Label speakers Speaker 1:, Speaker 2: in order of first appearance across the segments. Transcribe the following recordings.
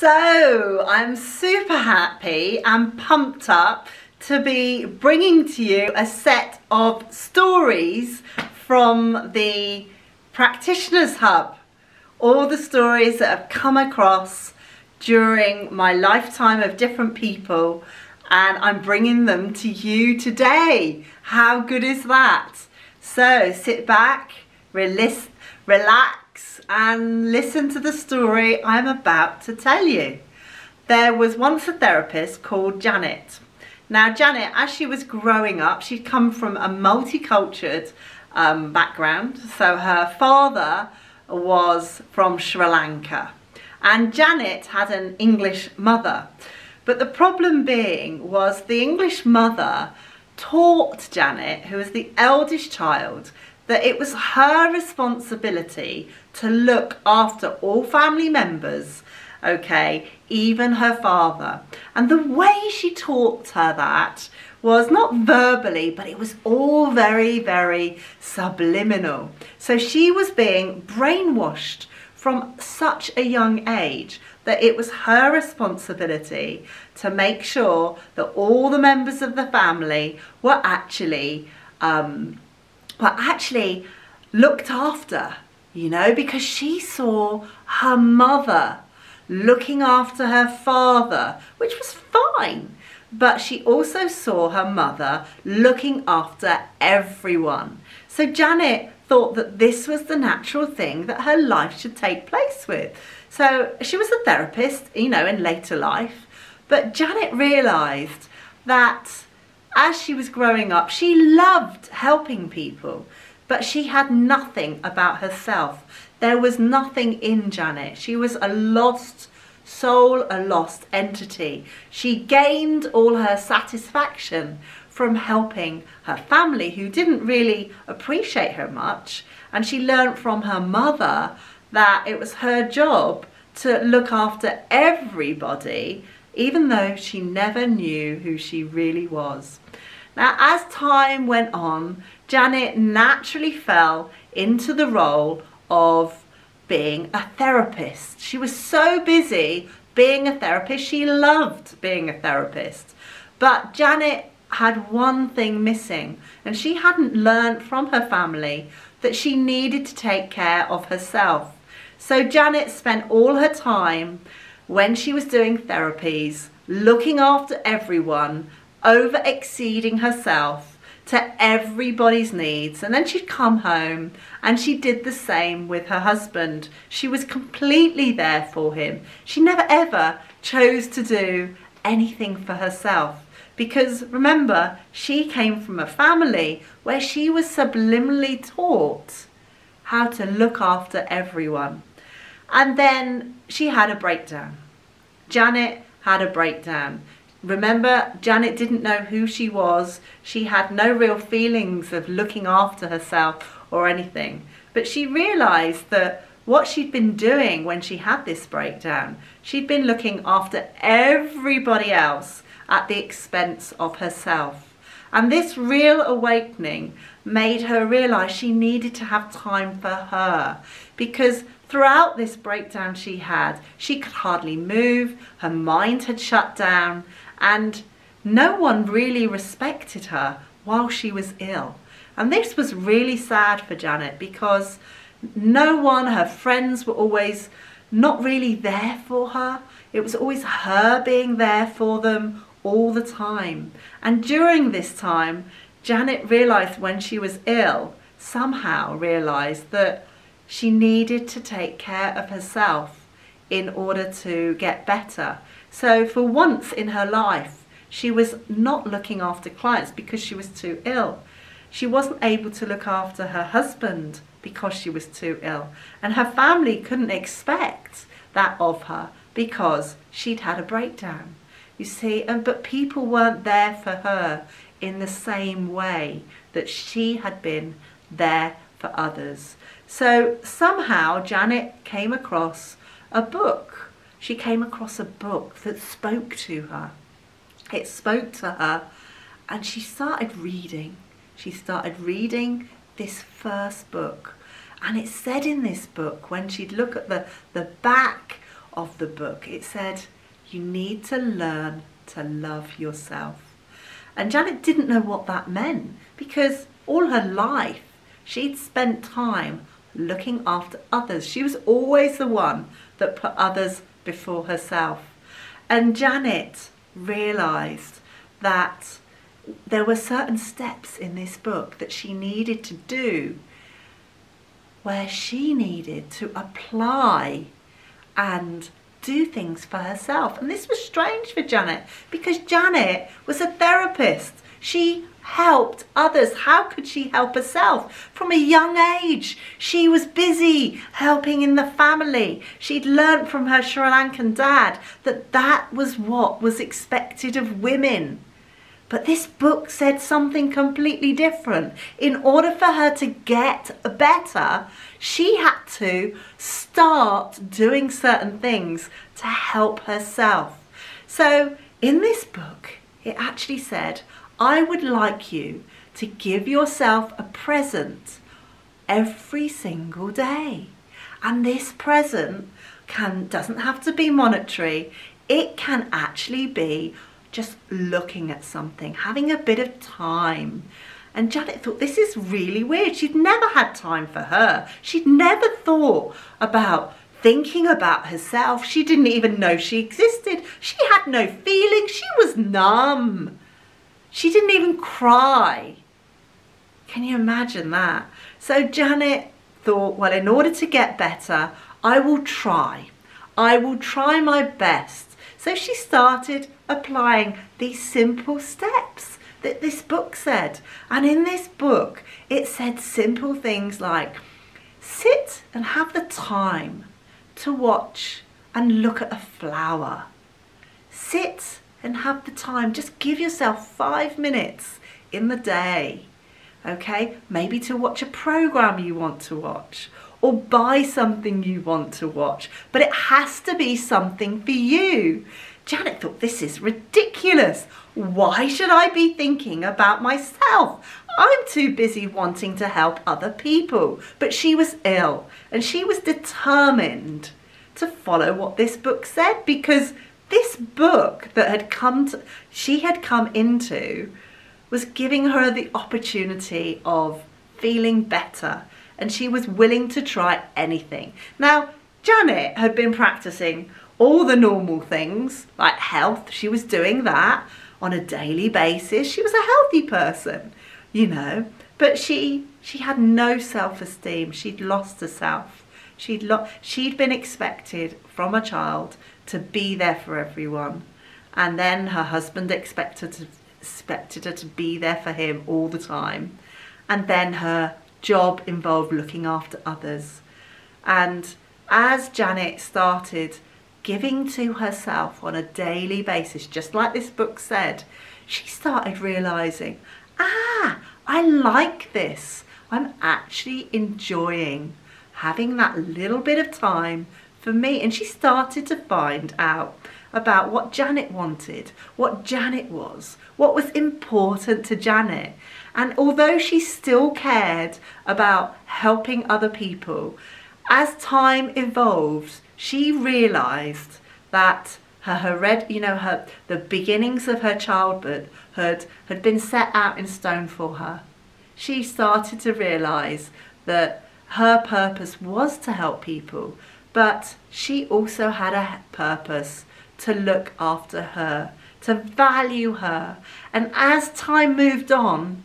Speaker 1: So I'm super happy and pumped up to be bringing to you a set of stories from the Practitioners Hub. All the stories that have come across during my lifetime of different people and I'm bringing them to you today. How good is that? So sit back, relax, and listen to the story I'm about to tell you. There was once a therapist called Janet. Now Janet, as she was growing up, she'd come from a multicultural um, background. So her father was from Sri Lanka and Janet had an English mother. But the problem being was the English mother taught Janet, who was the eldest child, that it was her responsibility to look after all family members, okay, even her father. And the way she taught her that was not verbally, but it was all very, very subliminal. So she was being brainwashed from such a young age that it was her responsibility to make sure that all the members of the family were actually um, were actually looked after, you know, because she saw her mother looking after her father, which was fine. But she also saw her mother looking after everyone. So Janet thought that this was the natural thing that her life should take place with. So she was a therapist, you know, in later life. But Janet realised that as she was growing up, she loved helping people, but she had nothing about herself. There was nothing in Janet. She was a lost soul, a lost entity. She gained all her satisfaction from helping her family who didn't really appreciate her much and she learned from her mother that it was her job to look after everybody even though she never knew who she really was. Now as time went on Janet naturally fell into the role of being a therapist. She was so busy being a therapist, she loved being a therapist. But Janet had one thing missing and she hadn't learned from her family that she needed to take care of herself. So Janet spent all her time when she was doing therapies looking after everyone, over exceeding herself to everybody's needs. And then she'd come home and she did the same with her husband. She was completely there for him. She never ever chose to do anything for herself. Because remember, she came from a family where she was subliminally taught how to look after everyone. And then she had a breakdown. Janet had a breakdown. Remember, Janet didn't know who she was. She had no real feelings of looking after herself or anything. But she realised that what she'd been doing when she had this breakdown, she'd been looking after everybody else at the expense of herself. And this real awakening made her realize she needed to have time for her because throughout this breakdown she had, she could hardly move, her mind had shut down, and no one really respected her while she was ill. And this was really sad for Janet because no one, her friends were always not really there for her. It was always her being there for them all the time. And during this time, Janet realized when she was ill, somehow realized that she needed to take care of herself in order to get better. So for once in her life, she was not looking after clients because she was too ill. She wasn't able to look after her husband because she was too ill. And her family couldn't expect that of her because she'd had a breakdown. You see, and but people weren't there for her in the same way that she had been there for others. So somehow Janet came across a book. She came across a book that spoke to her. It spoke to her and she started reading. She started reading this first book. And it said in this book, when she'd look at the, the back of the book. It said, you need to learn to love yourself. And Janet didn't know what that meant because all her life she'd spent time looking after others. She was always the one that put others before herself. And Janet realised that there were certain steps in this book that she needed to do where she needed to apply and do things for herself. And this was strange for Janet because Janet was a therapist. She helped others. How could she help herself? From a young age, she was busy helping in the family. She'd learnt from her Sri Lankan dad that that was what was expected of women. But this book said something completely different. In order for her to get better, she had to start doing certain things to help herself. So in this book, it actually said, I would like you to give yourself a present every single day. And this present can doesn't have to be monetary. It can actually be just looking at something, having a bit of time. And Janet thought, this is really weird. She'd never had time for her. She'd never thought about thinking about herself. She didn't even know she existed. She had no feelings. She was numb. She didn't even cry. Can you imagine that? So Janet thought, well, in order to get better, I will try. I will try my best so she started applying these simple steps that this book said. And in this book, it said simple things like sit and have the time to watch and look at a flower. Sit and have the time. Just give yourself five minutes in the day. Okay, maybe to watch a program you want to watch or buy something you want to watch, but it has to be something for you. Janet thought, this is ridiculous. Why should I be thinking about myself? I'm too busy wanting to help other people. But she was ill and she was determined to follow what this book said because this book that had come to, she had come into was giving her the opportunity of feeling better and she was willing to try anything. Now, Janet had been practicing all the normal things like health. She was doing that on a daily basis. She was a healthy person, you know, but she she had no self-esteem. She'd lost herself. She'd lo- she'd been expected from a child to be there for everyone. And then her husband expected to expected her to be there for him all the time. And then her job involved looking after others. And as Janet started giving to herself on a daily basis, just like this book said, she started realizing, ah, I like this. I'm actually enjoying having that little bit of time for me. And she started to find out about what Janet wanted, what Janet was, what was important to Janet. And although she still cared about helping other people, as time evolved, she realized that her hered, you know, her the beginnings of her childhood had had been set out in stone for her. She started to realize that her purpose was to help people, but she also had a purpose to look after her, to value her. And as time moved on,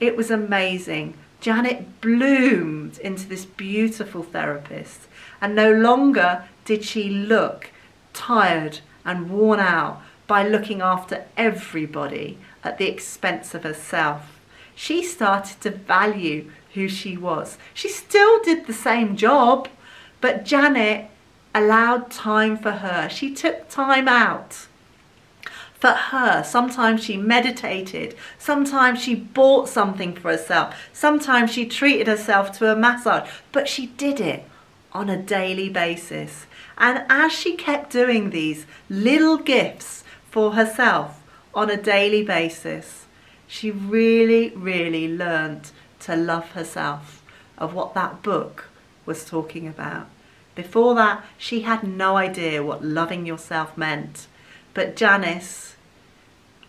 Speaker 1: it was amazing. Janet bloomed into this beautiful therapist and no longer did she look tired and worn out by looking after everybody at the expense of herself. She started to value who she was. She still did the same job, but Janet allowed time for her. She took time out for her. Sometimes she meditated. Sometimes she bought something for herself. Sometimes she treated herself to a massage. But she did it on a daily basis. And as she kept doing these little gifts for herself on a daily basis, she really, really learned to love herself of what that book was talking about. Before that, she had no idea what loving yourself meant. But Janice,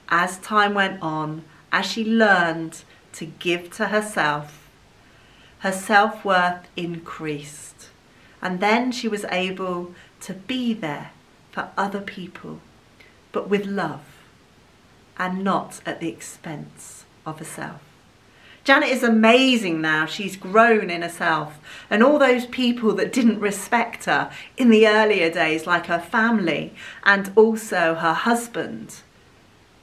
Speaker 1: as time went on, as she learned to give to herself, her self worth increased. And then she was able to be there for other people, but with love and not at the expense of herself. Janet is amazing now. She's grown in herself. And all those people that didn't respect her in the earlier days, like her family and also her husband,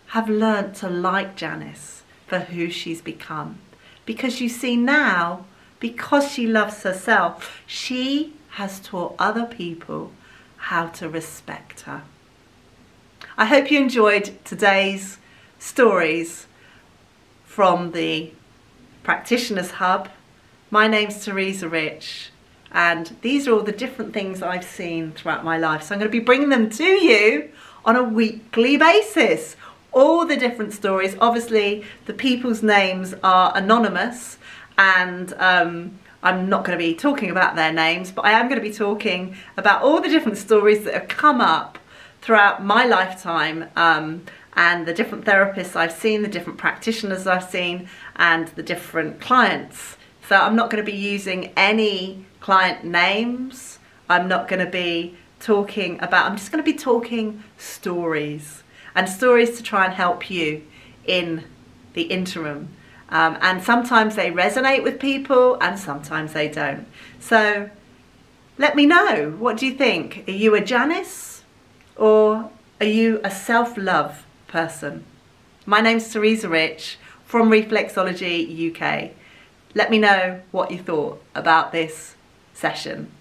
Speaker 1: have learnt to like Janice for who she's become. Because you see now, because she loves herself, she has taught other people how to respect her. I hope you enjoyed today's stories from the Practitioners Hub. My name's Teresa Rich and these are all the different things I've seen throughout my life. So I'm going to be bringing them to you on a weekly basis. All the different stories. Obviously, the people's names are anonymous and um, I'm not going to be talking about their names, but I am going to be talking about all the different stories that have come up throughout my lifetime um, and the different therapists I've seen, the different practitioners I've seen, and the different clients. So I'm not going to be using any client names. I'm not going to be talking about, I'm just going to be talking stories and stories to try and help you in the interim. Um, and sometimes they resonate with people and sometimes they don't. So let me know, what do you think? Are you a Janice or are you a self-love person? My name's Teresa Rich from Reflexology UK. Let me know what you thought about this session.